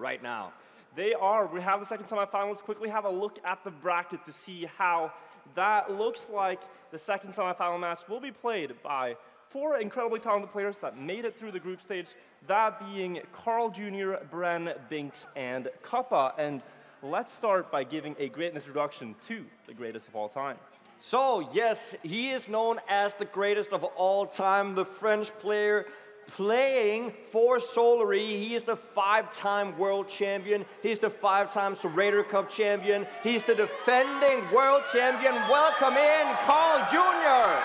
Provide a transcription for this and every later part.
right now. They are. We have the second semifinals. Quickly have a look at the bracket to see how that looks like. The second semifinal match will be played by four incredibly talented players that made it through the group stage, that being Carl Jr., Bren, Binks, and Kappa. And let's start by giving a great introduction to the greatest of all time. So, yes, he is known as the greatest of all time, the French player playing for Solary. He is the five-time world champion. He's the five-time Serrator Cup champion. He's the defending world champion. Welcome in, Carl Jr.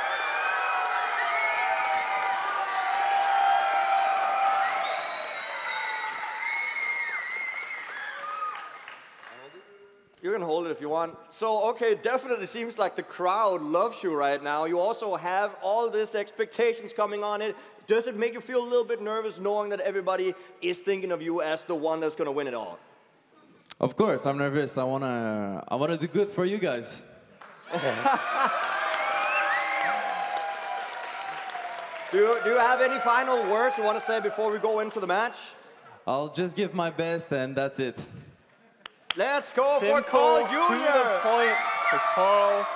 You can hold it if you want. So, okay, definitely seems like the crowd loves you right now. You also have all these expectations coming on it. Does it make you feel a little bit nervous knowing that everybody is thinking of you as the one that's going to win it all? Of course, I'm nervous. I wanna, I wanna do good for you guys. do, you, do you have any final words you want to say before we go into the match? I'll just give my best, and that's it. Let's go Simple for Carl to the Jr. point for Carl.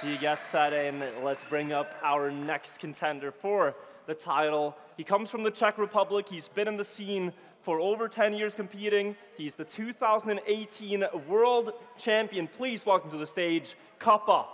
So you get set in. Let's bring up our next contender for the title. He comes from the Czech Republic. He's been in the scene for over 10 years competing. He's the 2018 World Champion. Please welcome to the stage, Kappa.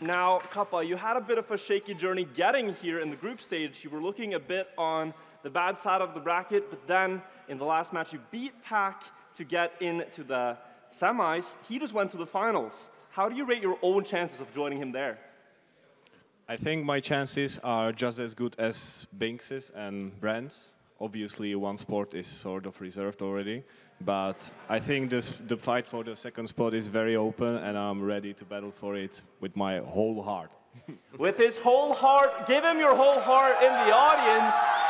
Now, Kappa, you had a bit of a shaky journey getting here in the group stage. You were looking a bit on the bad side of the bracket, but then in the last match, you beat Pac to get into the semis. He just went to the finals. How do you rate your own chances of joining him there? I think my chances are just as good as Binks's and Bren's. Obviously, one sport is sort of reserved already, but I think this, the fight for the second spot is very open, and I'm ready to battle for it with my whole heart. with his whole heart, give him your whole heart in the audience.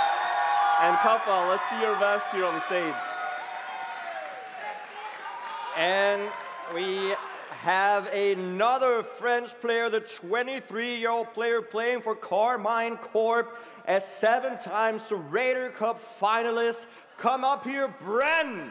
And Kappa, let's see your best here on the stage. And we have another French player, the 23-year-old player playing for Karmine Corp, a seven-time Serrator Cup finalist. Come up here, Bren.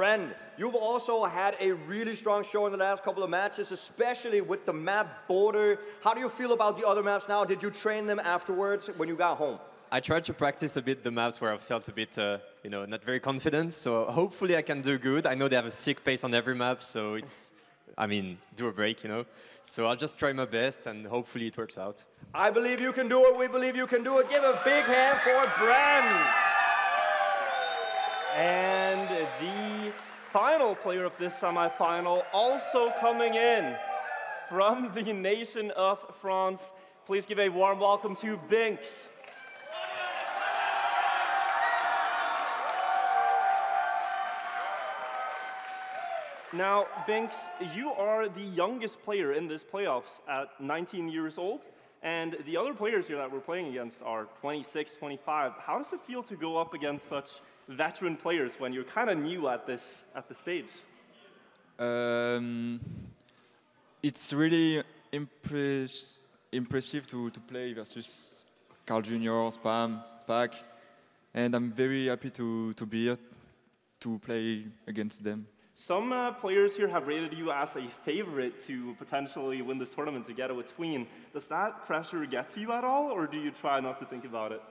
Bren, you've also had a really strong show in the last couple of matches, especially with the map Bodø. How do you feel about the other maps now? Did you train them afterwards when you got home? I tried to practice a bit the maps where I felt a bit, uh, you know, not very confident. So hopefully I can do good. I know they have a sick pace on every map, so it's, I mean, do a break, you know. So I'll just try my best and hopefully it works out. I believe you can do it. We believe you can do it. Give a big hand for Bren. And the final player of this semifinal, also coming in from the nation of France. Please give a warm welcome to Binks. Now, Binks, you are the youngest player in this playoffs at 19 years old, and the other players here that we're playing against are 26, 25. How does it feel to go up against such veteran players when you're kind of new at this at the stage? Um, it's really impress impressive to, to play versus Carl Jr., Spam, Pac, and I'm very happy to, to be here to play against them. Some uh, players here have rated you as a favorite to potentially win this tournament to get a tween. Does that pressure get to you at all, or do you try not to think about it?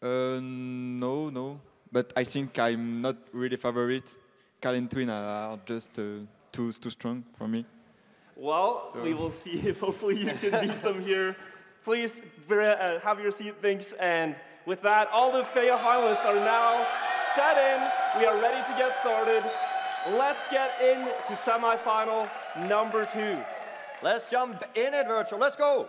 Uh, no, no. But I think I'm not really favorite. Carl and Tween are just uh, too too strong for me. Well, so. we will see if hopefully you can beat them here. Please uh, have your seat, thanks. And with that, all the FEA finalists are now set in. We are ready to get started. Let's get into semifinal number two. Let's jump in it, Wirtual. Let's go.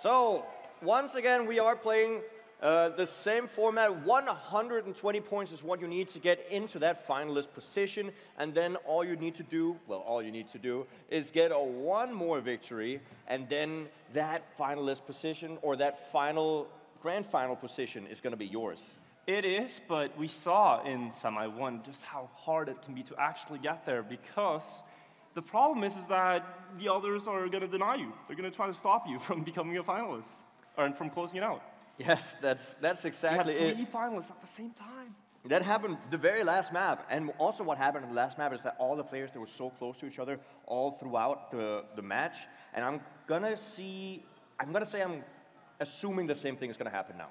So, once again, we are playing Uh, the same format, 120 points is what you need to get into that finalist position, and then all you need to do, well, all you need to do is get a one more victory, and then that finalist position or that final grand final position is going to be yours. It is, but we saw in semi one just how hard it can be to actually get there because the problem is, is that the others are going to deny you. They're going to try to stop you from becoming a finalist or from closing it out. Yes, that's, that's We exactly had it. three finalists at the same time. That happened the very last map. And also what happened in the last map is that all the players, they were so close to each other all throughout the, the match. And I'm gonna see, I'm gonna say I'm assuming the same thing is gonna happen now.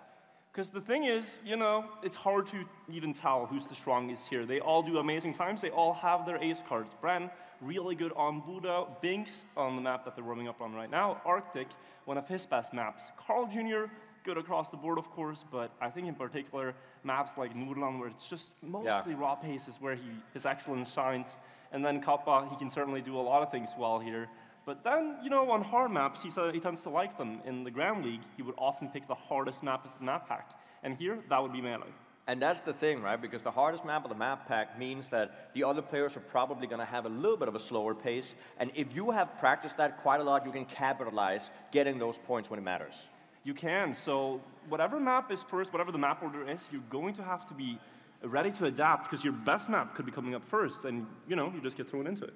Because the thing is, you know, it's hard to even tell who's the strongest here. They all do amazing times. They all have their ace cards. Bren, really good on Bodø. Binks on the map that they're warming up on right now. Arctic, one of his best maps. Carl Jr., good across the board, of course, but I think in particular, maps like Nordland, where it's just mostly raw pace, is where he, his excellence shines. And then Kappa, he can certainly do a lot of things well here. But then, you know, on hard maps, he, said he tends to like them. In the Grand League, he would often pick the hardest map of the map pack. And here, that would be Meløy. And that's the thing, right? Because the hardest map of the map pack means that the other players are probably going to have a little bit of a slower pace. And if you have practiced that quite a lot, you can capitalize getting those points when it matters. You can. So whatever map is first, whatever the map order is, you're going to have to be ready to adapt because your best map could be coming up first, and you know you just get thrown into it.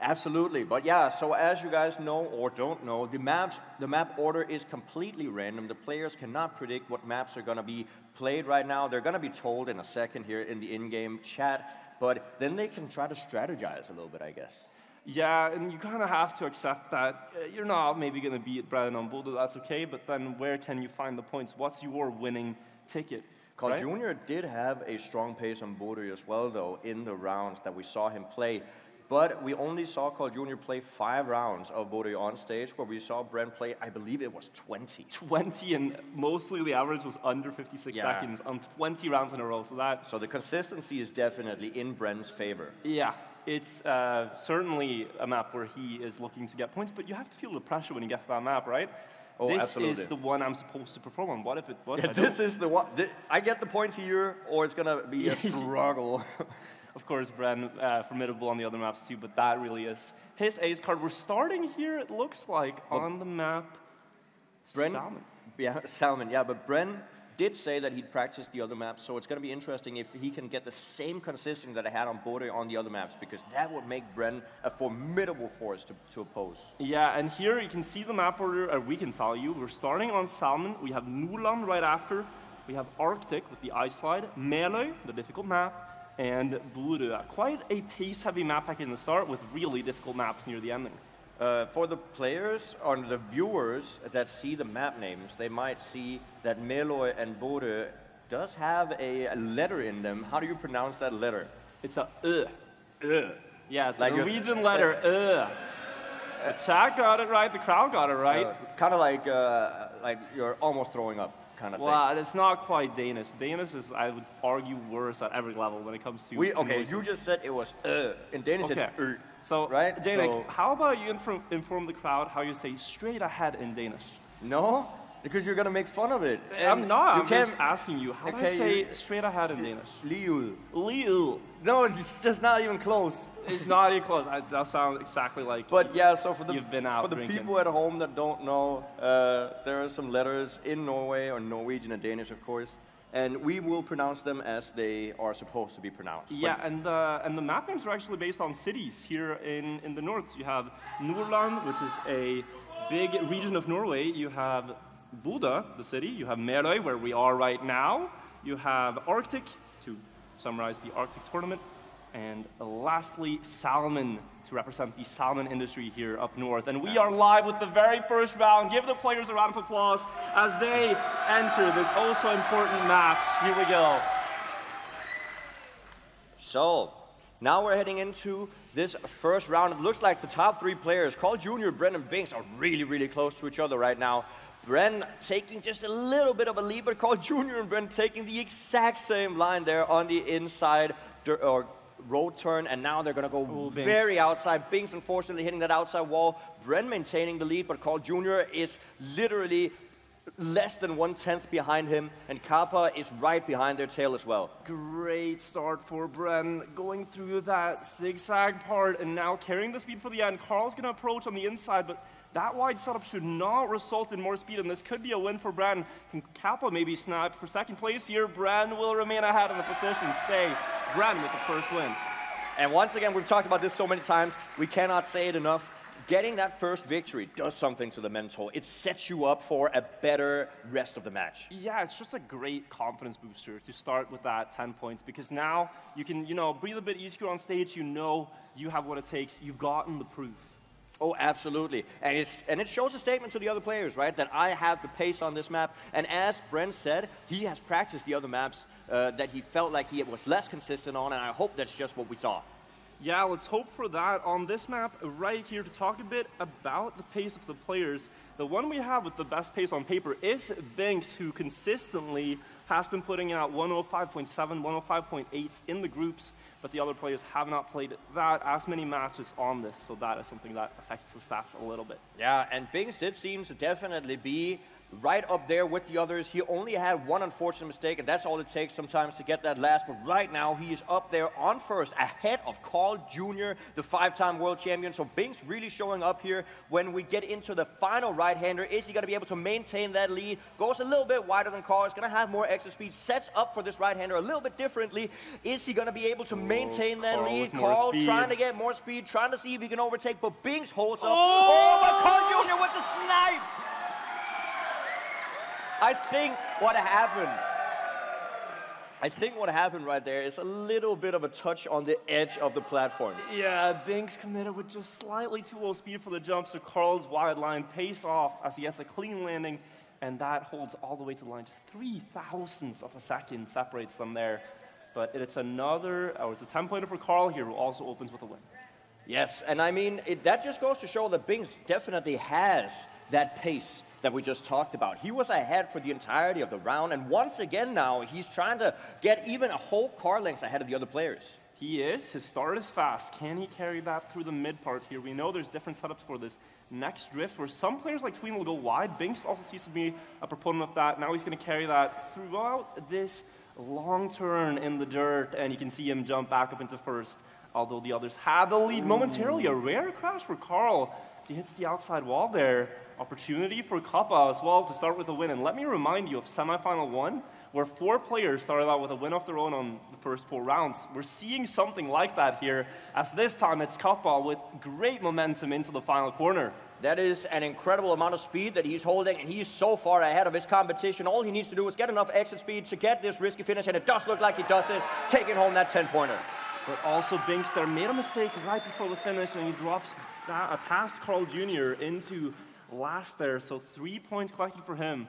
Absolutely, but yeah. So as you guys know or don't know, the maps, the map order is completely random. The players cannot predict what maps are going to be played right now. They're going to be told in a second here in the in-game chat, but then they can try to strategize a little bit, I guess. Yeah, and you kind of have to accept that uh, you're not maybe going to beat Brennan on Bodø, that's okay, but then where can you find the points? What's your winning ticket? Carl right? Jr. did have a strong pace on Bodø as well, though, in the rounds that we saw him play. But we only saw Carl Jr. play five rounds of Bodø on stage, where we saw Bren play, I believe it was 20. 20, and mostly the average was under 56 Yeah. seconds on 20 rounds in a row. So that, So the consistency is definitely in Bren's favor. yeah, it's uh, certainly a map where he is looking to get points, but you have to feel the pressure when you get to that map, right? Oh, this absolutely. is the one I'm supposed to perform on. What if it? If Yeah, this is the one. thi- I get the points here, or it's gonna be a struggle. Of course, Bren, uh, formidable on the other maps too, but that really is his ace card. We're starting here, it looks like, on the map. Bren, Salmon. yeah, Salmon, yeah, but Bren did say that he'd practiced the other maps, so it's gonna be interesting if he can get the same consistency that I had on Bodø on the other maps, because that would make Bren a formidable force to, to oppose. Yeah, and here you can see the map order, uh, we can tell you. We're starting on Salmon, we have Nordland right after, we have Arctic with the ice slide, Meløy, the difficult map, and Blue. Quite a pace-heavy map pack in the start with really difficult maps near the ending. Uh, for the players or the viewers that see the map names, they might see that Meløy and Bodø does have a letter in them. How do you pronounce that letter? It's a uh, uh. Yeah, it's Like a Norwegian letter, uh. The chat got it right, the crowd got it right. kind of like uh, like you're almost throwing up kind of Well, it's not quite Danish. Danish is, I would argue, worse at every level when it comes to. thing. We okay. noises. You just said it was uh. In Danish, Okay. it's uh. So, right? Danic, So- how about you inform, inform the crowd how you say straight ahead in Danish? No, because you're gonna make fun of it. I'm not. You I'm can't just asking you. How do I say you- straight ahead in Danish? Liul. Liu. No, it's just not even close. It's not even close. I, that sounds exactly like. But yeah, so for the You've been out for the drinking. people at home that don't know, uh, there are some letters in Norway or Norwegian and Danish, of course, and we will pronounce them as they are supposed to be pronounced. Yeah, and uh, and the map names are actually based on cities here in, in the north. You have Nordland, which is a big region of Norway. You have Bodø, the city. You have Meløy, where we are right now. You have Arctic, to summarize the Arctic tournament. And lastly, Salmon, to represent the salmon industry here up north. And we are live with the very first round. Give the players a round of applause as they enter this also important match. Here we go. So, now we're heading into this first round. It looks like the top three players, Carl Jr., Bren and Binks, are really, really close to each other right now. Bren taking just a little bit of a lead, but Carl Jr. and Bren taking the exact same line there on the inside or road turn, and now they're gonna go Ooh, Binks. very outside. Binks unfortunately hitting that outside wall. Bren maintaining the lead, but Carl Jr. is literally less than one tenth behind him, and Kappa is right behind their tail as well. Great start for Bren, going through that zigzag part and now carrying the speed for the end. Carl's gonna approach on the inside, but that wide setup should not result in more speed, and this could be a win for Bren. Can Kappa maybe snap for second place here? Bren will remain ahead in the position. Stay. Bren with the first win. And once again, we've talked about this so many times, we cannot say it enough. Getting that first victory does something to the mental. It sets you up for a better rest of the match. Yeah, it's just a great confidence booster to start with that 10 points because now you can, you know, breathe a bit easier on stage. You know you have what it takes. You've gotten the proof. Oh, absolutely. And, it's, and it shows a statement to the other players, right? That I have the pace on this map. And as Bren said, he has practiced the other maps uh, that he felt like he was less consistent on, and I hope that's just what we saw. Yeah, let's hope for that. On this map right here to talk a bit about the pace of the players, the one we have with the best pace on paper is Binks, who consistently has been putting out 105.7, 105.8 in the groups, but the other players have not played that as many matches on this, so that is something that affects the stats a little bit. Yeah, and Binks did seem to definitely be right up there with the others. He only had one unfortunate mistake, and that's all it takes sometimes to get that last. But right now, he is up there on first, ahead of Carl Jr., the five-time world champion. So Binks really showing up here when we get into the final right-hander. Is he going to be able to maintain that lead? Goes a little bit wider than Carl. He's going to have more extra speed. Sets up for this right-hander a little bit differently. Is he going to be able to maintain that Carl lead? Carl trying to get more speed, trying to see if he can overtake, but Binks holds up. Oh, oh but Carl Jr. with the snipe! I think what happened, I think what happened right there is a little bit of a touch on the edge of the platform. Yeah, Binks committed with just slightly too low speed for the jump, so Carl's wide line pays off as he gets a clean landing, and that holds all the way to the line. Just three thousandths of a second separates them there. But it's another, or it's a 10 pointer for Carl here, who also opens with a win. Yes, and I mean, it, that just goes to show that Binks definitely has that pace that we just talked about. He was ahead for the entirety of the round, and once again now, he's trying to get even a whole car length ahead of the other players. He is. His start is fast. Can he carry that through the mid part here? We know there's different setups for this next drift where some players like Tween will go wide. Binks also seems to be a proponent of that. Now he's going to carry that throughout this long turn in the dirt, and you can see him jump back up into first, although the others had the lead momentarily. A rare crash for Carl as he hits the outside wall there. Opportunity for Kappa as well to start with a win. And let me remind you of semifinal one, where four players started out with a win of their own on the first four rounds. We're seeing something like that here, as this time it's Kappa with great momentum into the final corner. That is an incredible amount of speed that he's holding, and he's so far ahead of his competition. All he needs to do is get enough exit speed to get this risky finish, and it does look like he does it, taking home that 10 pointer. But also Binks there made a mistake right before the finish, and he drops past Carl Jr. into last there. So three points collected for him.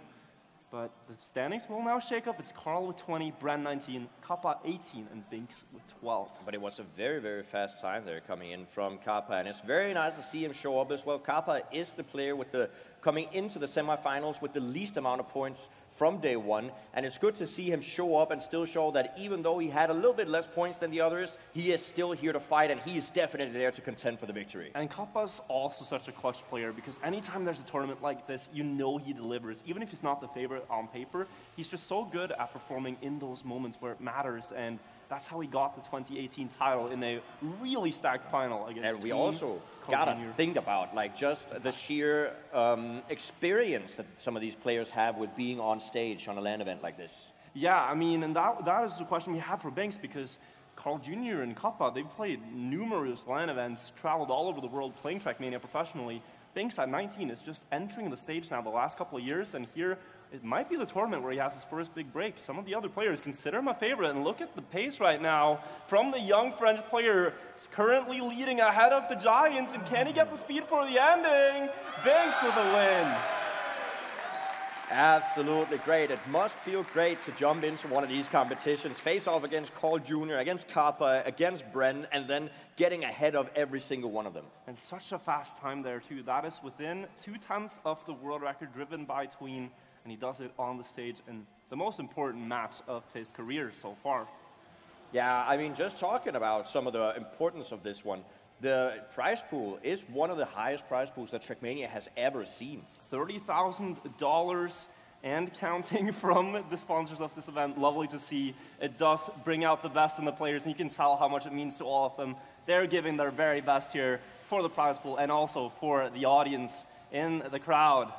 But the standings will now shake up. It's Carl with 20, Bren 19, Kappa 18, and Binks with 12. But it was a very, very fast time there coming in from Kappa, and it's very nice to see him show up as well. Kappa is the player with the coming into the semifinals with the least amount of points from day one, and it's good to see him show up and still show that even though he had a little bit less points than the others, he is still here to fight, and he is definitely there to contend for the victory. And Kappa's also such a clutch player because anytime there's a tournament like this, you know he delivers. Even if he's not the favorite on paper, he's just so good at performing in those moments where it matters. And that's how he got the 2018 title in a really stacked final against And we also gotta think about like just the sheer um, experience that some of these players have with being on stage on a LAN event like this. Yeah, I mean, and that, that is the question we have for Binks because Carl Jr. and Kappa, they've played numerous LAN events, traveled all over the world playing Trackmania professionally. Binks at 19 is just entering the stage now the last couple of years, and here it might be the tournament where he has his first big break. Some of the other players consider him a favorite, and look at the pace right now from the young French player currently leading ahead of the Giants, and can he get the speed for the ending? Binks with a win. Absolutely great. It must feel great to jump into one of these competitions, face off against Carl Jr., against Kappa, against Bren, and then getting ahead of every single one of them. And such a fast time there, too. That is within two tenths of the world record driven by Tween, and he does it on the stage in the most important match of his career so far. Yeah, I mean, just talking about some of the importance of this one, the prize pool is one of the highest prize pools that Trackmania has ever seen. $30,000 and counting from the sponsors of this event. Lovely to see. It does bring out the best in the players, and you can tell how much it means to all of them. They're giving their very best here for the prize pool and also for the audience in the crowd.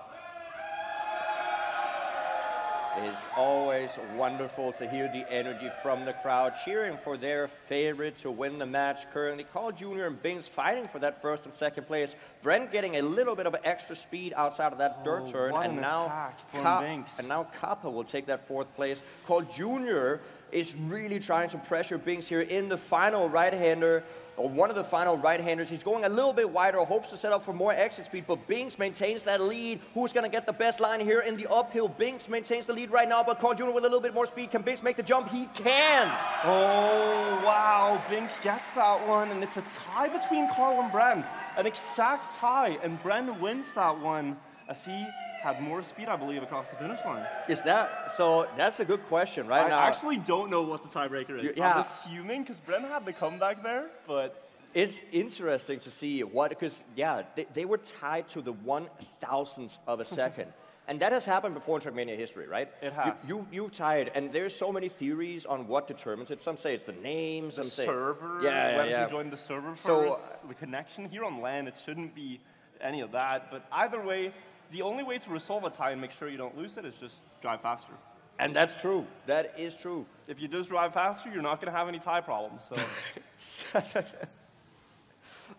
It's always wonderful to hear the energy from the crowd cheering for their favorite to win the match. Currently, Carl Jr. and Binks fighting for that first and second place. Bren getting a little bit of extra speed outside of that oh, dirt Oh, turn, what and an now attack from Binks. and now Kappa will take that fourth place. Carl Jr. is really trying to pressure Binks here in the final right-hander. Or one of the final right-handers. He's going a little bit wider, hopes to set up for more exit speed, but Binks maintains that lead. Who's going to get the best line here in the uphill? Binks maintains the lead right now, but Carl Jr. with a little bit more speed. Can Binks make the jump? He can. Oh, wow. Binks gets that one, and it's a tie between Carl and Bren. An exact tie, and Bren wins that one as he had more speed, I believe, across the finish line. Is that so? That's a good question, right I now. actually don't know what the tiebreaker is. Yeah. I'm assuming because Bren had the comeback there, but It's interesting to see what, because, yeah, they, they were tied to the one thousandth of a second. And that has happened before in Trackmania history, right? It has. You, you, tied, and there's so many theories on what determines it. Some say it's the name, the some say. server, Yeah, yeah, whether yeah. you joined the server So, first, the connection here on land, it shouldn't be any of that. But either way, the only way to resolve a tie and make sure you don't lose it is just drive faster. And that's true. That is true. If you just drive faster, you're not going to have any tie problems. So.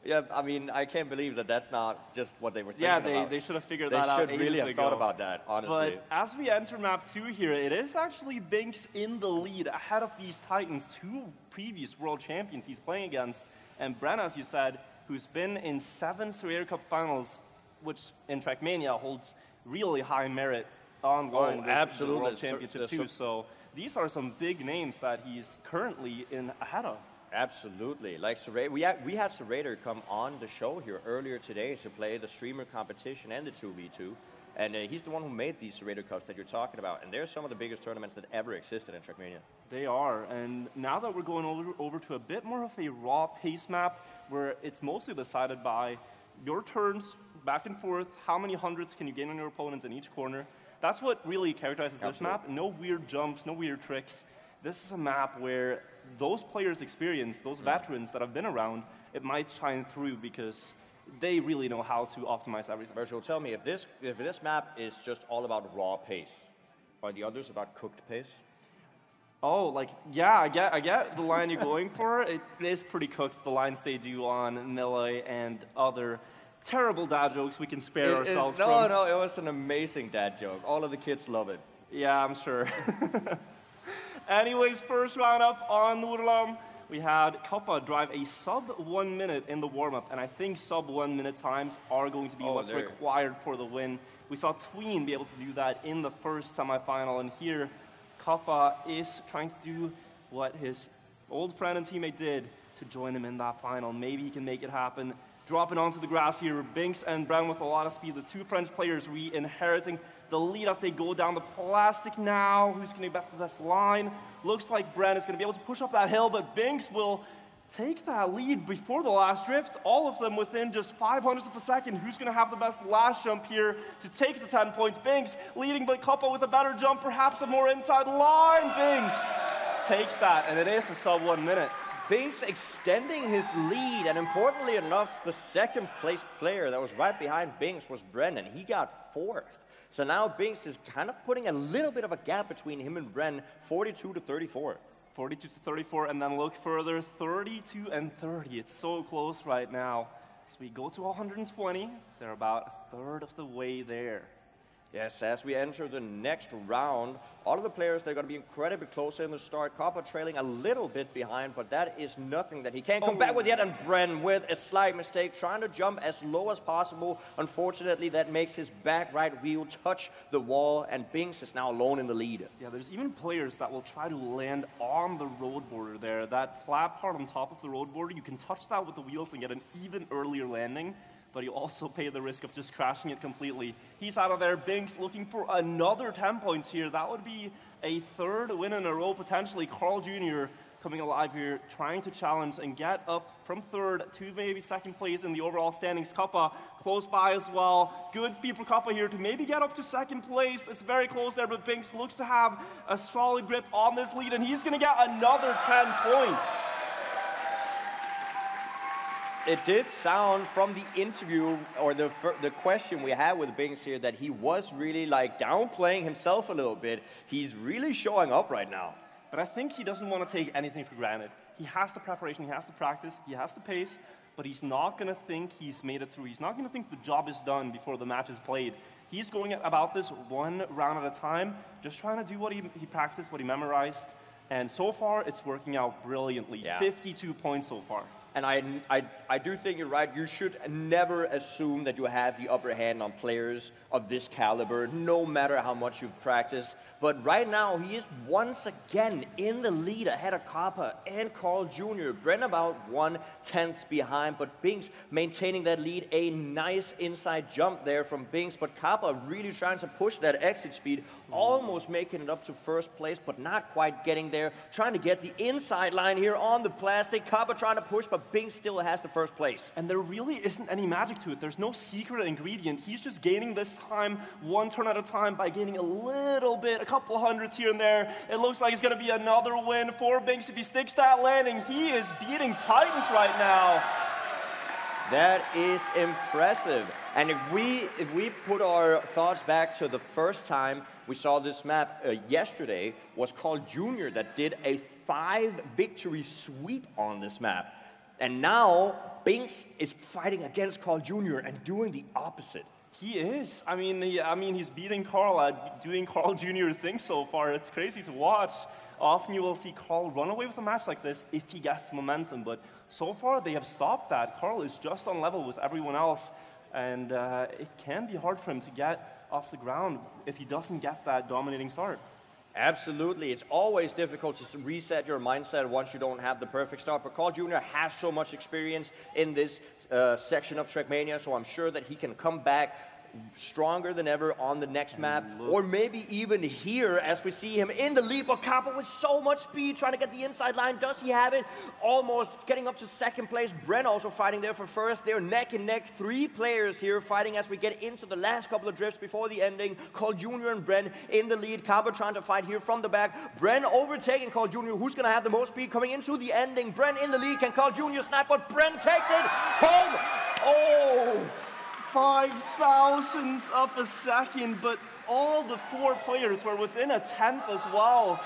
Yeah, I mean, I can't believe that that's not just what they were thinking Yeah, they, about. they should have figured They that out They should really have ago. thought about that, honestly. But as we enter map two here, it is actually Binks in the lead ahead of these Titans, two previous world champions he's playing against. And Bren, as you said, who's been in seven Serrator Cup finals, which in Trackmania holds really high merit online Oh, with absolutely. the World Championship too. So these are some big names that he's currently in ahead of. Absolutely. Like Serrator, we had, we had Serrator come on the show here earlier today to play the streamer competition and the 2v2. And uh, he's the one who made these Serrator Cups that you're talking about. And they're some of the biggest tournaments that ever existed in Trackmania. They are, and now that we're going over, over to a bit more of a raw pace map, where it's mostly decided by your turns back and forth, how many hundreds can you gain on your opponents in each corner. That's what really characterizes this map. No weird jumps, no weird tricks. This is a map where those players' experience, those mm. veterans that have been around, it might shine through because they really know how to optimize everything. Wirtual, tell me, if this, if this map is just all about raw pace, are the others about cooked pace? Oh, like yeah, I get, I get the line you're going for. It is pretty cooked. The lines they do on Meløy and other terrible dad jokes we can spare It is- ourselves no, from. no, it was an amazing dad joke. All of the kids love it. Yeah, I'm sure. Anyways, first round up on Nordland, we had Kappa drive a sub one minute in the warm up, and I think sub one minute times are going to be Oh, what's there. required for the win. We saw Tween be able to do that in the first semifinal, and here Kappa is trying to do what his old friend and teammate did to join him in that final. Maybe he can make it happen. Dropping onto the grass here, Binks and Bren with a lot of speed. The two French players re-inheriting the lead as they go down the plastic now. Who's going to get the best line? Looks like Bren is going to be able to push up that hill, but Binks will take that lead before the last drift. All of them within just five hundredths of a second. Who's going to have the best last jump here to take the 10 points? Binks leading, but Kappa with a better jump, perhaps a more inside line. Binks takes that, and it is a sub one minute. Binks extending his lead, and importantly enough, the second place player that was right behind Binks was Brendan. He got fourth. So now Binks is kind of putting a little bit of a gap between him and Bren, 42 to 34. 42 to 34, and then look further, 32 and 30. It's so close right now. As we go to 120, they're about a third of the way there. Yes, as we enter the next round, all of the players, they're going to be incredibly close in the start. Kappa trailing a little bit behind, but that is nothing that he can't oh. come back with yet. And Bren with a slight mistake, trying to jump as low as possible. Unfortunately, that makes his back right wheel touch the wall, and Binks is now alone in the lead. Yeah, there's even players that will try to land on the road border there. That flat part on top of the road border, you can touch that with the wheels and get an even earlier landing, but you also pay the risk of just crashing it completely. He's out of there. Binks looking for another 10 points here. That would be a third win in a row potentially. Carl Jr. coming alive here, trying to challenge and get up from third to maybe second place in the overall standings. Kappa close by as well. Good speed for Kappa here to maybe get up to second place. It's very close there, but Binks looks to have a solid grip on this lead, and he's going to get another 10 points. It did sound from the interview or the, the question we had with Binks here that he was really like downplaying himself a little bit. He's really showing up right now. But I think he doesn't want to take anything for granted. He has the preparation, he has the practice, he has the pace, but he's not going to think he's made it through. He's not going to think the job is done before the match is played. He's going about this one round at a time, just trying to do what he, he practiced, what he memorized. And so far, it's working out brilliantly. Yeah. 52 points so far. And I, I, I do think you're right. You should never assume that you have the upper hand on players of this caliber, no matter how much you've practiced. But right now, he is once again in the lead ahead of Kappa and Carl Jr. Bren about one tenth behind, but Binks maintaining that lead. A nice inside jump there from Binks, but Kappa really trying to push that exit speed, almost making it up to first place, but not quite getting there. Trying to get the inside line here on the plastic. Kappa trying to push, but Binks still has the first place. And there really isn't any magic to it. There's no secret ingredient. He's just gaining this time one turn at a time by gaining a little bit, a couple hundreds here and there. It looks like it's going to be another win for Binks if he sticks that landing. He is beating Titans right now. That is impressive. And if we if we put our thoughts back to the first time we saw this map uh, yesterday, was Carl Jr. that did a five victory sweep on this map. And now Binks is fighting against Carl Jr. and doing the opposite. He is. I mean, he, I mean, he's beating Carl at doing Carl Jr. things so far. It's crazy to watch. Often you will see Carl run away with a match like this if he gets momentum, but so far they have stopped that. Carl is just on level with everyone else, and uh, it can be hard for him to get off the ground if he doesn't get that dominating start. Absolutely. It's always difficult to reset your mindset once you don't have the perfect start. But Carl Jr. has so much experience in this uh, section of Trackmania, so I'm sure that he can come back stronger than ever on the next map, or maybe even here as we see him in the lead. But Kappa with so much speed trying to get the inside line. Does he have it? Almost getting up to second place. Bren also fighting there for first. They're neck and neck. Three players here fighting as we get into the last couple of drifts before the ending. Carl Jr. and Bren in the lead. Kappa trying to fight here from the back. Bren overtaking Carl Jr. Who's going to have the most speed coming into the ending? Bren in the lead. Can Carl Jr. snap? But Bren takes it home. Oh! Five thousandths of a second, but all the four players were within a tenth as well.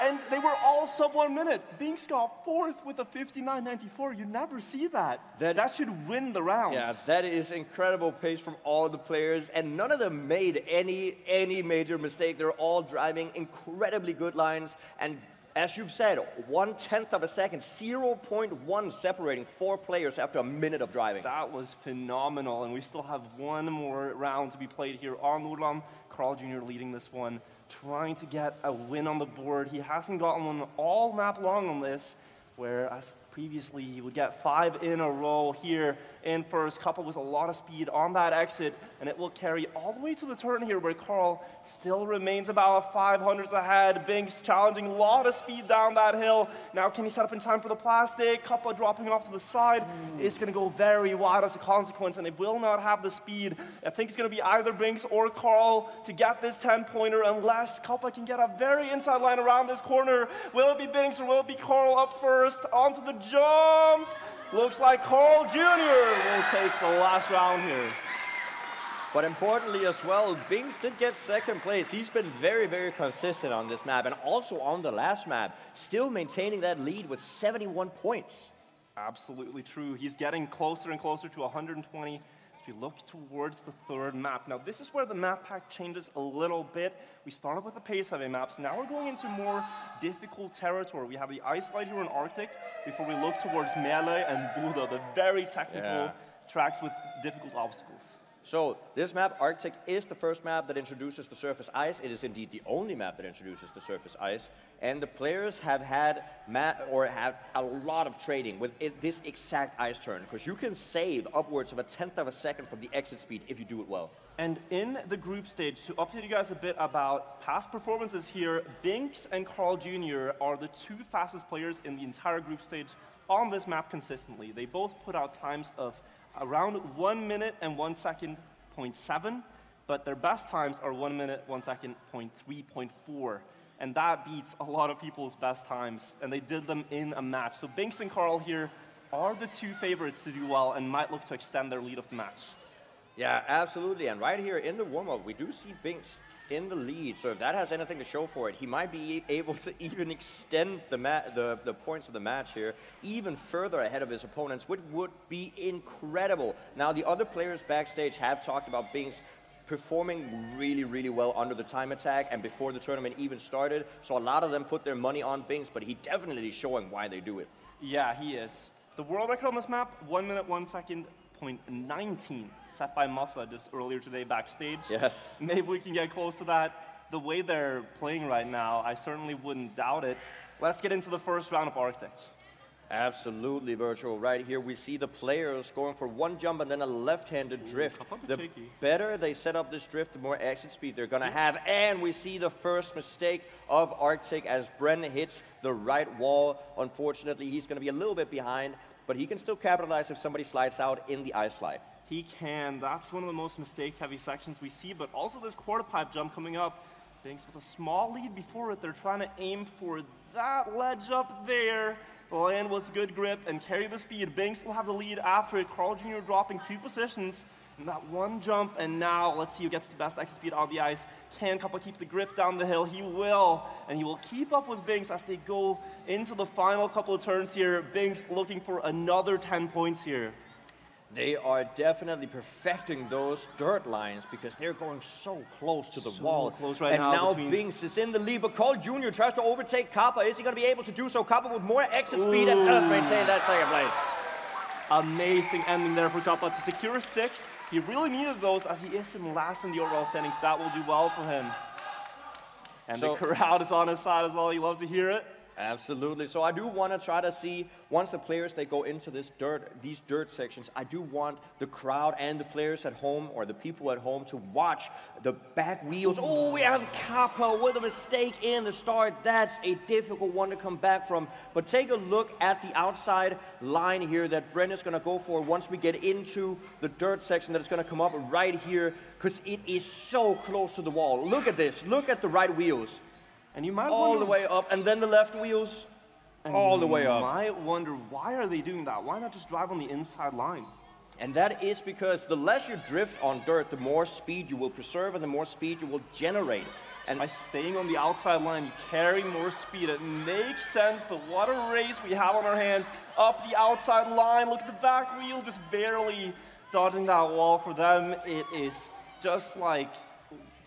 And they were all sub one minute. Binks got fourth with a 59.94. You never see that. That, that should win the round. Yeah, that is incredible pace from all the players, and none of them made any any major mistake. They're all driving incredibly good lines and as you've said, one tenth of a second, 0.1 separating four players after a minute of driving. That was phenomenal, and we still have one more round to be played here on Nordland. Carl Jr. leading this one, trying to get a win on the board. He hasn't gotten one all map long on this, whereas previously he would get five in a row here in first, coupled with a lot of speed on that exit, and it will carry all the way to the turn here where Carl still remains about 500s ahead. Binks challenging a lot of speed down that hill. Now can he set up in time for the plastic? Kappa dropping off to the side. Mm. It's going to go very wide as a consequence, and it will not have the speed. I think it's going to be either Binks or Carl to get this 10-pointer unless Kappa can get a very inside line around this corner. Will it be Binks or will it be Carl up first onto the jump? Looks like Carl Jr. will take the last round here. But importantly as well, Binks did get second place. He's been very, very consistent on this map and also on the last map, still maintaining that lead with 71 points. Absolutely true. He's getting closer and closer to 120 we look towards the third map. Now, this is where the map pack changes a little bit. We started with the pace heavy maps. Now we're going into more difficult territory. We have the ice slide here in Arctic before we look towards Meløy and Bodø, the very technical yeah. tracks with difficult obstacles. So this map, Arctic, is the first map that introduces the surface ice. It is indeed the only map that introduces the surface ice. And the players have had map or have a lot of trading with it, this exact ice turn, because you can save upwards of a tenth of a second from the exit speed if you do it well. And in the group stage, to update you guys a bit about past performances here, Binks and Carl Jr. are the two fastest players in the entire group stage on this map consistently. They both put out times of around 1 minute and 1 second, 0.7, but their best times are 1 minute, 1 second, 0.3, 0.4. And that beats a lot of people's best times, and they did them in a match. So Binks and Carl here are the two favorites to do well and might look to extend their lead of the match. Yeah, absolutely. And right here in the warm-up, we do see Binks in the lead. So if that has anything to show for it, he might be able to even extend the, the, the, points of the match here even further ahead of his opponents, which would be incredible. Now, the other players backstage have talked about Binks performing really, really well under the time attack and before the tournament even started. So a lot of them put their money on Binks, but he definitely is showing why they do it. Yeah, he is. The world record on this map, 1 minute, 1 second, 0.19 set by Massa just earlier today backstage. Yes. Maybe we can get close to that. The way they're playing right now, I certainly wouldn't doubt it. Let's get into the first round of Arctic. Absolutely Wirtual. Right here, we see the players going for one jump and then a left-handed drift. the shaky. better they set up this drift, the more exit speed they're going to have. And we see the first mistake of Arctic as Bren hits the right wall. Unfortunately, he's going to be a little bit behind, but he can still capitalize if somebody slides out in the ice slide. He can. That's one of the most mistake-heavy sections we see, but also this quarter pipe jump coming up. Binks with a small lead before it. They're trying to aim for that ledge up there land with good grip and carry the speed. Binks will have the lead after it. Carl Jr. dropping two positions that one jump, and now let's see who gets the best exit speed on the ice. Can Kappa keep the grip down the hill? He will, and he will keep up with Binks as they go into the final couple of turns here. Binks looking for another 10 points here. They are definitely perfecting those dirt lines because they're going so close to the so wall. Close right and now. now. Binks is in the lead, but Carl Jr. tries to overtake Kappa. Is he going to be able to do so? Kappa with more exit speed and does maintain that second place. Amazing ending there for Kappa to secure six. He really needed those as he is in last in the overall standings. That will do well for him. And so, the crowd is on his side as well. You love to hear it. Absolutely. So I do want to try to see once the players they go into this dirt, these dirt sections. I do want the crowd and the players at home or the people at home to watch the back wheels. Oh, we have Kappa with a mistake in the start. That's a difficult one to come back from. But take a look at the outside line here that Bren is going to go for once we get into the dirt section that is going to come up right here because it is so close to the wall. Look at this. Look at the right wheels. And you might all wonder, the way up, and then the left wheels all the way up. You might wonder why are they doing that? Why not just drive on the inside line? And that is because the less you drift on dirt, the more speed you will preserve and the more speed you will generate. And by staying on the outside line, you carry more speed. It makes sense, but what a race we have on our hands. Up the outside line, look at the back wheel just barely dodging that wall for them. It is just like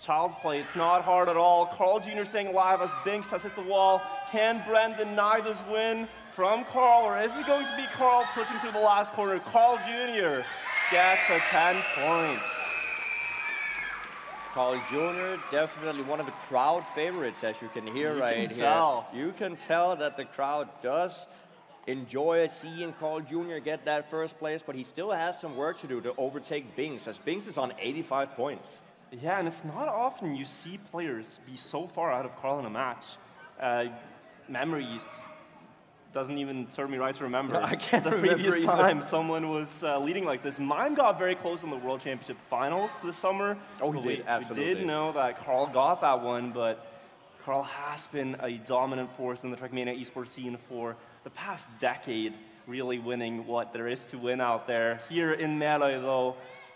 Child's play, it's not hard at all. Carl Jr. staying alive as Binks has hit the wall. Can Bren deny this win from Carl, or is it going to be Carl pushing through the last corner? Carl Jr. gets a 10 points. Carl Jr. definitely one of the crowd favorites, as you can hear you right can here. Tell. You can tell that the crowd does enjoy seeing Carl Jr. get that first place, but he still has some work to do to overtake Binks, as Binks is on 85 points. Yeah, and it's not often you see players be so far out of Carl in a match. Uh, memories doesn't even serve me right to remember. I can't the remember previous either. time someone was uh, leading like this. Mime got very close in the World Championship finals this summer. Oh, he did, we, absolutely. We did know that Carl got that one, but Carl has been a dominant force in the Trackmania esports scene for the past decade, really winning what there is to win out there. Here in Meløy, though,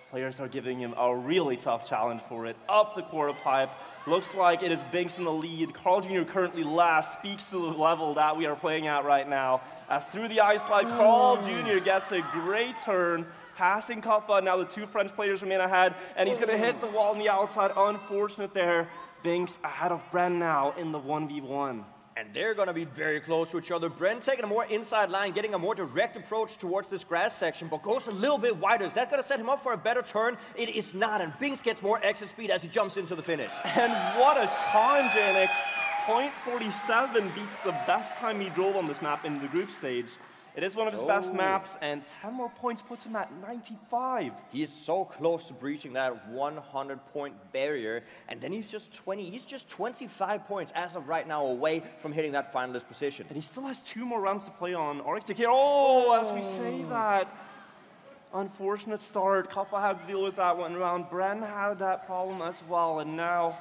Players are giving him a really tough challenge for it. Up the quarter pipe. Looks like it is Binks in the lead. Carl Jr. currently last. Speaks to the level that we are playing at right now. As through the ice slide, Carl hmm. Jr. gets a great turn. Passing Kappa. Now the two French players remain ahead. And he's going to hit the wall on the outside. Unfortunate there. Binks ahead of Bren now in the 1v1. And they're going to be very close to each other. Bren taking a more inside line, getting a more direct approach towards this grass section, but goes a little bit wider. Is that going to set him up for a better turn? It is not, and Binks gets more exit speed as he jumps into the finish. And what a time, Jnic. 0.47 beats the best time he drove on this map in the group stage. It is one of his best Oh. maps, and 10 more points puts him at 95. He is so close to breaching that 100 point barrier, and then he's just 20, he's just 25 points as of right now away from hitting that finalist position. And he still has two more rounds to play on Arctic here. Oh, as we say oh. that. Unfortunate start. Kappa had to deal with that one round. Bren had that problem as well. And now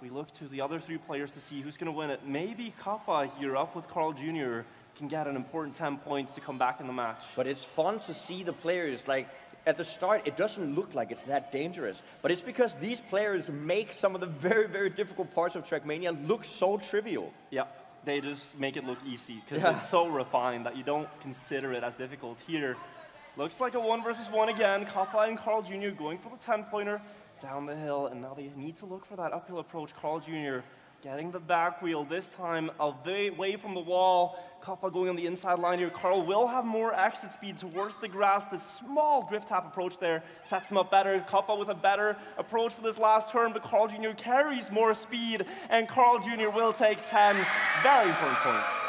we look to the other three players to see who's going to win it. Maybe Kappa here up with Carl Jr. can get an important 10 points to come back in the match. But it's fun to see the players like at the start it doesn't look like it's that dangerous but it's because these players make some of the very very difficult parts of trackmania look so trivial Yeah, they just make it look easy because Yeah. it's so refined that you don't consider it as difficult. Here, looks like a one versus one again. Kappa and Carl Jr. going for the 10 pointer down the hill, and now they need to look for that uphill approach. Carl Jr. getting the back wheel this time away, from the wall. Kappa going on the inside line here. Carl will have more exit speed towards the grass. The small drift tap approach there sets him up better. Kappa with a better approach for this last turn, but Carl Jr. carries more speed, and Carl Jr. will take 10 very important points.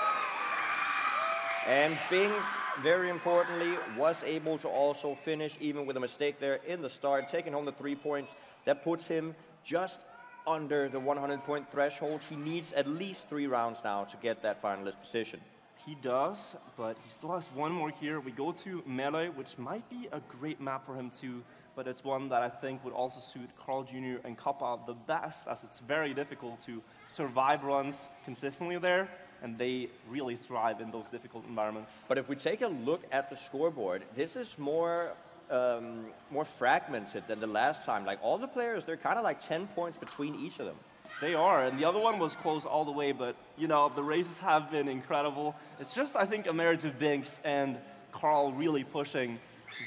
and Binks very importantly was able to also finish even with a mistake there in the start taking home the three points that puts him just under the 100 point threshold he needs at least three rounds now to get that finalist position He does, but he still has one more here. We go to Meløy, which might be a great map for him too, but it's one that I think would also suit Carl Jr. and Kappa the best, as it's very difficult to survive runs consistently there, and they really thrive in those difficult environments. But if we take a look at the scoreboard, this is more um, more fragmented than the last time. Like all the players, they're kind of like 10 points between each of them. They are, and the other one was close all the way, but you know, the races have been incredible. It's just, I think, a merit to Binks and Carl really pushing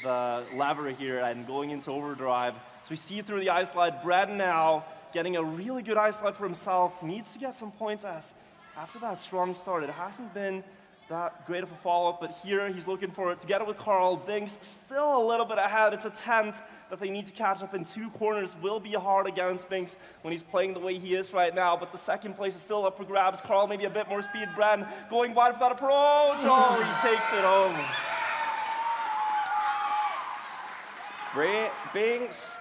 the lever here and going into overdrive. So we see through the ice slide, Brad now getting a really good ice slide for himself, needs to get some points as after that strong start, it hasn't been that great of a follow-up, but here he's looking for it together with Carl. Binks still a little bit ahead. It's a 10th that they need to catch up in two corners. Will be hard against Binks when he's playing the way he is right now, but the second place is still up for grabs. Carl maybe a bit more speed. Bren going wide for that approach. Oh, he takes it home. Binks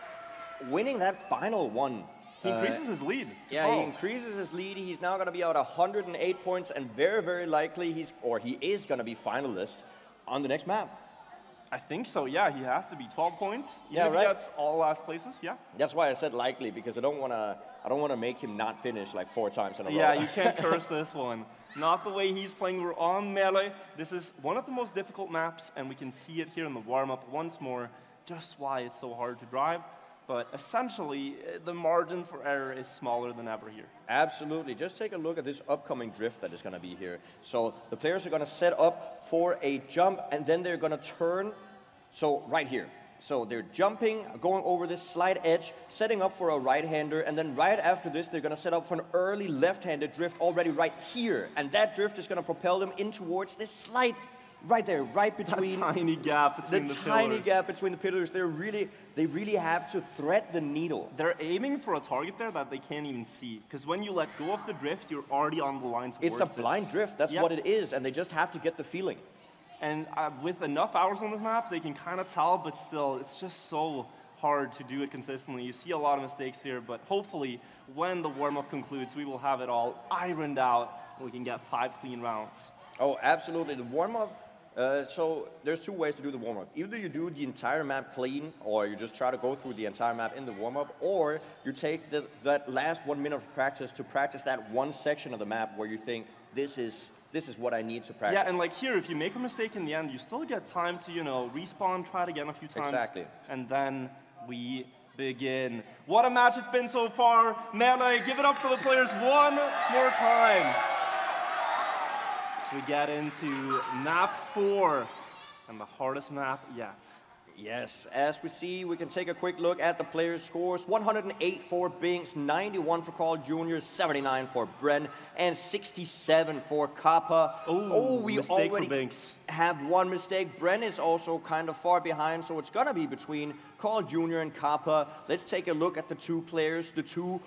winning that final one. He Uh, increases his lead. Yeah, Carl. he increases his lead. He's now going to be out 108 points, and very, very likely he's or he is going to be finalist on the next map. I think so, yeah. He has to be 12 points. Yeah, if right. he gets all last places, yeah. That's why I said likely because I don't want to. I don't want to make him not finish like four times in a row. Yeah, you can't curse this one. Not the way he's playing. We're on Meløy. This is one of the most difficult maps, and we can see it here in the warm-up once more, just why it's so hard to drive. But essentially, eh, the margin for error is smaller than ever here. Absolutely. Just take a look at this upcoming drift that is going to be here. So the players are going to set up for a jump, and then they're going to turn. So right here. So they're jumping, going over this slight edge, setting up for a right-hander, and then right after this, they're going to set up for an early left-handed drift already right here. And that drift is going to propel them in towards this slight, right there, right That between tiny gap the, between the, tiny pillars. gap between the pillars. They're really, they really have to thread the needle. They're aiming for a target there that they can't even see. Because when you let go of the drift, you're already on the line towards It's a it. blind drift. That's Yeah. what it is, and they just have to get the feeling. And uh, with enough hours on this map, they can kind of tell, but still, it's just so hard to do it consistently. You see a lot of mistakes here, but hopefully, when the warm up concludes, we will have it all ironed out and we can get five clean rounds. Oh, absolutely. The warm up. Uh, so there's two ways to do the warm up. Either you do the entire map clean, or you just try to go through the entire map in the warm up, or you take the, that last one minute of practice to practice that one section of the map where you think this is this is what I need to practice. Yeah, and like here, if you make a mistake in the end, you still get time to, you know, respawn, try it again a few times. Exactly. And then we begin. What a match it's been so far. Meløy, give it up for the players one more time. We get into map four, and the hardest map yet. Yes, as we see, we can take a quick look at the players' scores. 108 for Binks, 91 for Carl Jr., 79 for Bren, and 67 for Kappa. Ooh, oh, we already Binks. have one mistake. Bren is also kind of far behind, so it's going to be between Carl Jr. and Kappa. Let's take a look at the two players, the two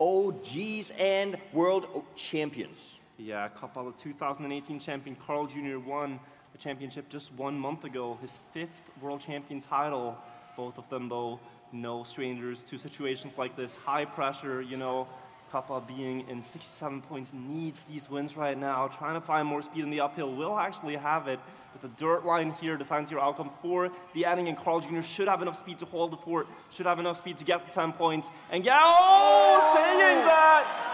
OGs and world champions. Yeah, Kappa, the uh, 2018 champion, Carl Jr. won the championship just one month ago, his fifth world champion title. Both of them, though, no strangers to situations like this. High pressure, you know, Kappa being in 67 points needs these wins right now. Trying to find more speed in the uphill will actually have it. With the dirt line here, decides your outcome for the ending, and Carl Jr. should have enough speed to hold the fort, should have enough speed to get the 10 points. And get, oh, saying that!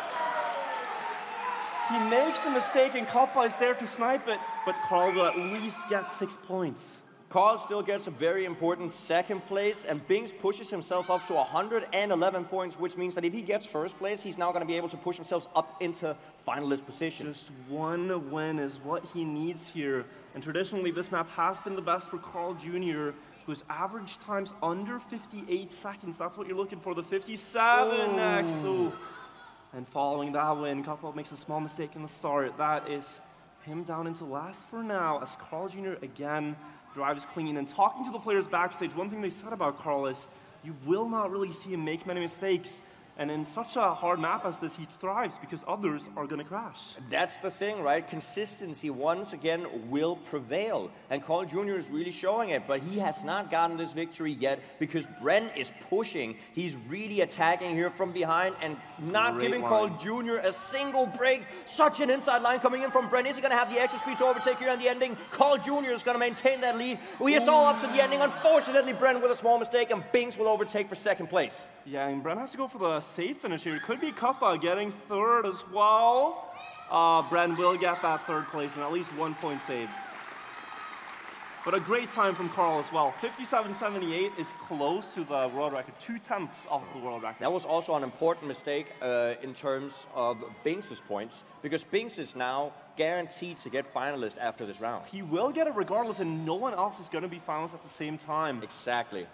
He makes a mistake and Kappa is there to snipe it, but Carl will at least get six points. Carl still gets a very important second place, and Binks pushes himself up to 111 points, which means that if he gets first place, he's now going to be able to push himself up into finalist position. Just one win is what he needs here. And traditionally, this map has been the best for Carl Jr., whose average time's under 58 seconds. That's what you're looking for, the 57 next. And following that win, Kappa makes a small mistake in the start. That is him down into last for now, as Carl Jr. again drives clean. And talking to the players backstage, one thing they said about Carl is you will not really see him make many mistakes. And in such a hard map as this, he thrives because others are going to crash. That's the thing, right? Consistency once again will prevail. And Carl Jr. is really showing it, but he has not gotten this victory yet because Bren is pushing. He's really attacking here from behind and not Great giving line. Carl Jr. a single break. Such an inside line coming in from Bren. Is he going to have the extra speed to overtake here in the ending? Carl Jr. is going to maintain that lead. We it's all up to the ending. Unfortunately, Bren with a small mistake, and Binks will overtake for second place. Yeah, and Bren has to go for the safe finish here. Could be Kappa getting third as well. Uh, Bren will get that third place and at least one point saved. But a great time from Carl as well. 57.78 is close to the world record, two tenths of the world record. That was also an important mistake uh, in terms of Binks' points, because Binks is now guaranteed to get finalist after this round. He will get it regardless, and no one else is going to be finalist at the same time. Exactly.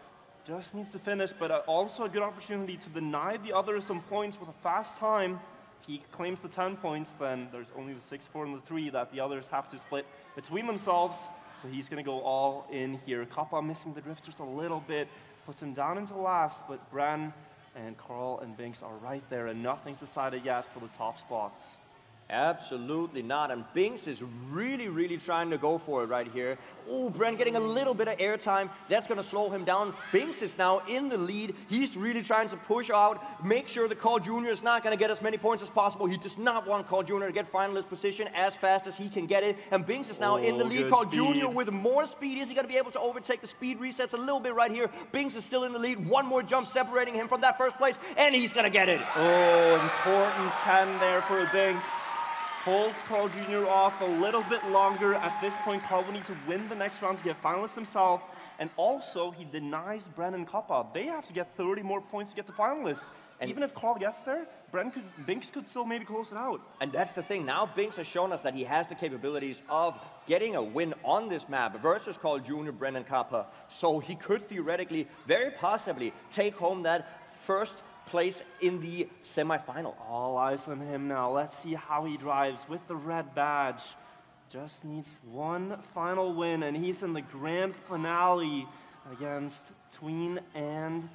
Just needs to finish, but uh, also a good opportunity to deny the others some points with a fast time. If he claims the 10 points, then there's only the 6, 4, and the 3 that the others have to split between themselves. So he's going to go all in here. Kappa missing the drift just a little bit, puts him down into last, but Bren and Carl and Binks are right there, and nothing's decided yet for the top spots. Absolutely not. And Binks is really, really trying to go for it right here. Oh, Bren getting a little bit of airtime. That's going to slow him down. Binks is now in the lead. He's really trying to push out, make sure that Carl Jr. is not going to get as many points as possible. He does not want Carl Jr. to get finalist position as fast as he can get it. And Binks is now in the Oh, lead. Carl speed. Jr. with more speed. Is he going to be able to overtake the speed resets a little bit right here? Binks is still in the lead. One more jump separating him from that first place, and he's going to get it. Oh, important 10 there for Binks. Holds Carl Jr. off a little bit longer. At this point, Carl will need to win the next round to get finalist himself. And also, he denies Bren and Kappa. They have to get 30 more points to get to finalist. And- Even if Carl gets there, Bren could, Binks could still maybe close it out. And that's the thing. Now Binks has shown us that he has the capabilities of getting a win on this map versus Carl Jr., Bren and Kappa. So he could theoretically, very possibly, take home that first place in the semifinal. All eyes on him now. Let's see how he drives with the red badge. Just needs one final win, and he's in the grand finale against Tween and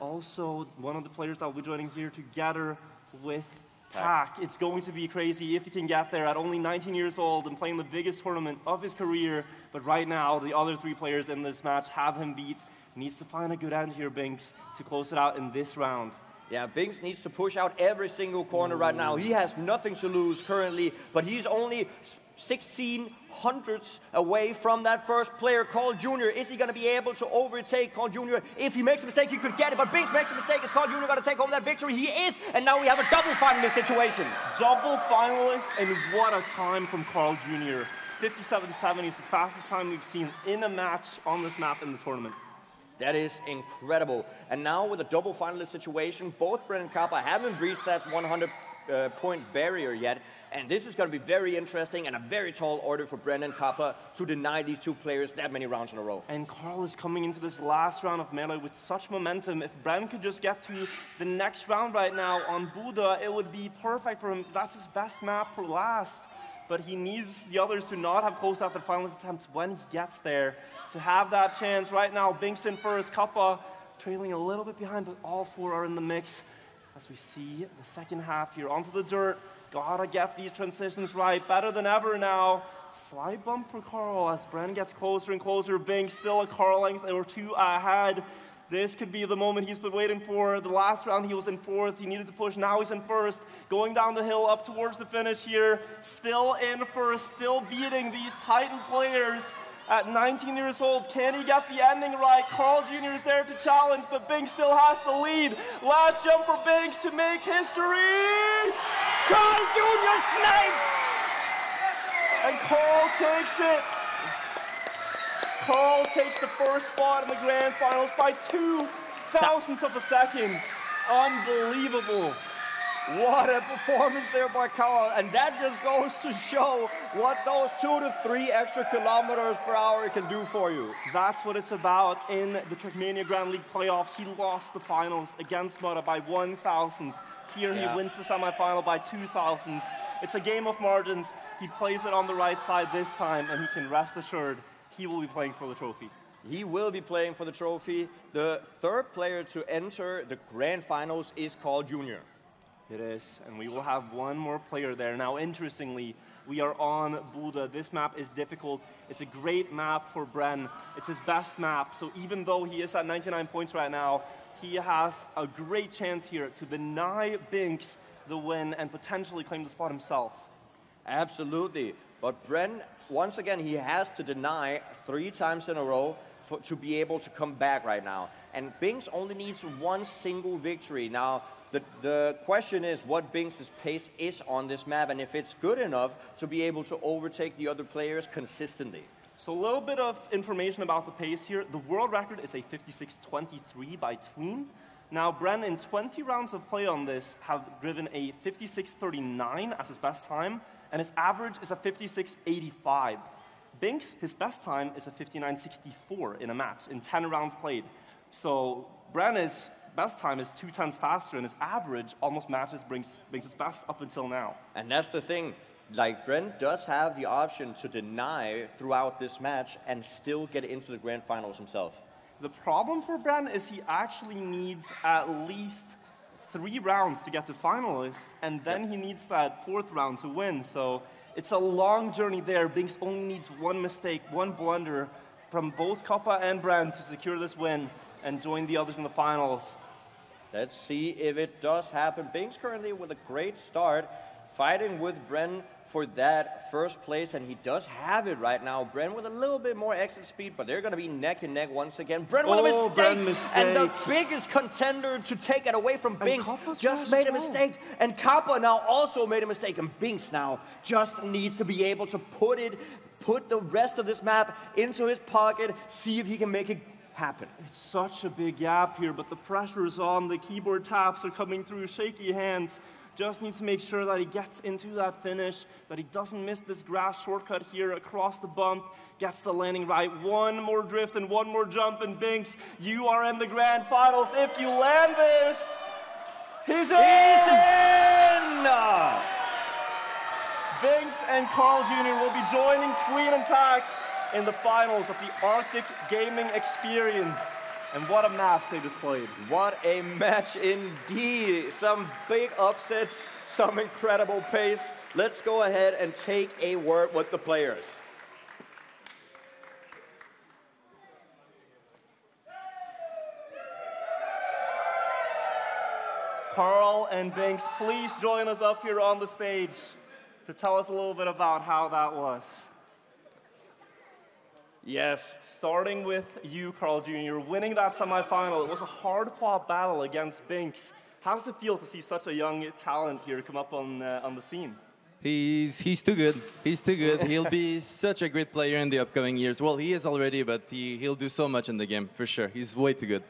also one of the players that will be joining here together with Pac. It's going to be crazy if he can get there at only 19 years old and playing the biggest tournament of his career. But right now, the other three players in this match have him beat. Needs to find a good end here, Binks, to close it out in this round. Yeah, Binks needs to push out every single corner right now. He has nothing to lose currently, but he's only s- 16 hundredths away from that first player, Carl Jr. Is he going to be able to overtake Carl Jr.? If he makes a mistake, he could get it, but Binks makes a mistake. Is Carl Jr. going to take home that victory? He is, and now we have a double finalist situation. Double finalist, and what a time from Carl Jr. 57.70 is the fastest time we've seen in a match on this map in the tournament. That is incredible. And now with a double finalist situation, both Bren and Kappa haven't breached that 100 uh, point barrier yet. And this is going to be very interesting and a very tall order for Bren and Kappa to deny these two players that many rounds in a row. And Carl is coming into this last round of Meløy with such momentum. If Bren could just get to the next round right now on Bodø, it would be perfect for him. That's his best map for last. But he needs the others to not have closed out their finalist attempts when he gets there to have that chance. Right now, Binks in first, Kappa trailing a little bit behind, but all four are in the mix. As we see the second half here onto the dirt, Gotta get these transitions right. Better than ever now. Slight bump for Carl as Bren gets closer and closer. Binks still a car length or two ahead. This could be the moment he's been waiting for. The last round he was in fourth. He needed to push. Now he's in first. Going down the hill up towards the finish here. Still in first. Still beating these Titan players at 19 years old. Can he get the ending right? Carl Jr. is there to challenge, but Binks still has to lead. Last jump for Binks to make history. Carl Jr. snipes! And Carl takes it. Carl takes the first spot in the grand finals by two thousandths of a second. Unbelievable. What a performance there by Carl. And that just goes to show what those two to three extra kilometers per hour can do for you. That's what it's about in the Trackmania Grand League playoffs. He lost the finals against Mudda by 1,000. Here yeah. he wins the semifinal by 2,000s. It's a game of margins. He plays it on the right side this time, and he can rest assured he will be playing for the trophy. He will be playing for the trophy. The third player to enter the grand finals is Carl Jr. It is, and we will have one more player there. Now, interestingly, we are on Bodø. This map is difficult. It's a great map for Bren. It's his best map, so even though he is at 99 points right now, he has a great chance here to deny Binks the win and potentially claim the spot himself. Absolutely. But Bren, once again, he has to deny three times in a row for, to be able to come back right now. And Binks only needs one single victory. Now, the, the question is what Binks' pace is on this map and if it's good enough to be able to overtake the other players consistently. So a little bit of information about the pace here. The world record is a 56.23 by Tween. Now, Bren, in 20 rounds of play on this, have driven a 56.39 as his best time, and his average is a 56.85. Binks, his best time is a 59.64 in a match, in 10 rounds played. So Bren best time is two times faster, and his average almost matches Binks, best up until now. And that's the thing. Like, Bren does have the option to deny throughout this match and still get into the grand finals himself. The problem for Bren is he actually needs at least three rounds to get to finalist, and then he needs that fourth round to win. So it's a long journey there. Binks only needs one mistake, one blunder from both Kappa and Bren to secure this win and join the others in the finals. Let's see if it does happen. Binks currently with a great start, fighting with Bren for that first place, and he does have it right now. Bren with a little bit more exit speed, but they're going to be neck and neck once again. Bren with oh, a mistake, mistake, and the biggest contender to take it away from Binks just made a mistake, and Kappa now also made a mistake, and Binks now just needs to be able to put it, put the rest of this map into his pocket, see if he can make it happen. It's such a big gap here, but the pressure is on. The keyboard taps are coming through, shaky hands. Just needs to make sure that he gets into that finish, that he doesn't miss this grass shortcut here across the bump, gets the landing right. One more drift and one more jump, and Binks, you are in the grand finals. If you land this, he's in! He's in! Binks and Carl Jr. will be joining Tween and Pac in the finals of the Arctic Gaming Experience. And what a match they displayed. What a match indeed. Some big upsets, some incredible pace. Let's go ahead and take a word with the players. Carl and Binks, please join us up here on the stage to tell us a little bit about how that was. Yes, starting with you, Carl Jr., winning that semifinal. It was a hard fought battle against Binks. How does it feel to see such a young talent here come up on, uh, on the scene? He's, he's too good. He's too good. he'll be such a great player in the upcoming years. Well, he is already, but he, he'll do so much in the game, for sure. He's way too good.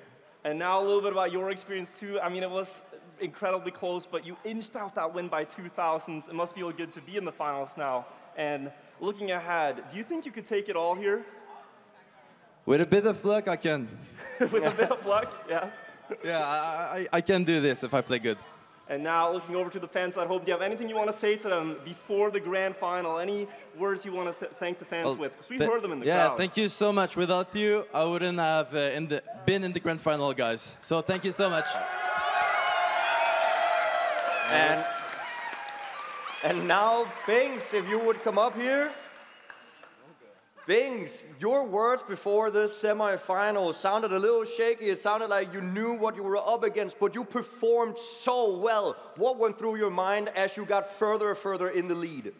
And now a little bit about your experience, too. I mean, it was incredibly close, but you inched out that win by two thousandths. It must feel good to be in the finals now. And looking ahead, do you think you could take it all here? With a bit of luck, I can. With a bit of luck, yes. Yeah, I, I, I can do this if I play good. And now looking over to the fans at home, do you have anything you want to say to them before the grand final? Any words you want to th- thank the fans Well, with? Because we've th- heard them in the yeah, crowd. Yeah, thank you so much. Without you, I wouldn't have uh, in the, been in the grand final, guys. So thank you so much. And, and now, Binks, if you would come up here. Binks, your words before the semifinal sounded a little shaky. It sounded like you knew what you were up against, but you performed so well. What went through your mind as you got further and further in the lead?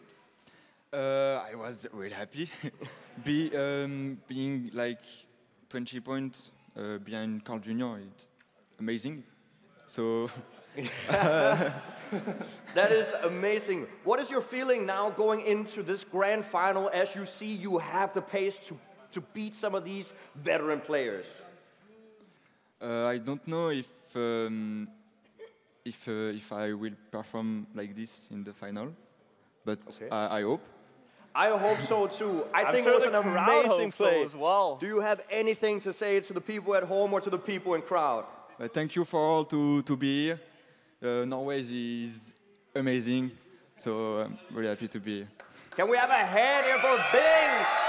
Uh, I was really happy. Be, um, being like 20 points uh, behind Carl Jr. It's amazing. So That is amazing. What is your feeling now going into this grand final as you see you have the pace to, to beat some of these veteran players? uh, I don't know if um, if uh, if I will perform like this in the final, but I, I hope. I hope so too. I I'm think sure it was an amazing hopes so as well. Do you have anything to say to the people at home or to the people in crowd? Uh, thank you for all to, to be here. Uh, Norway is amazing, so I'm really happy to be here. Can we have a hand here for Binks?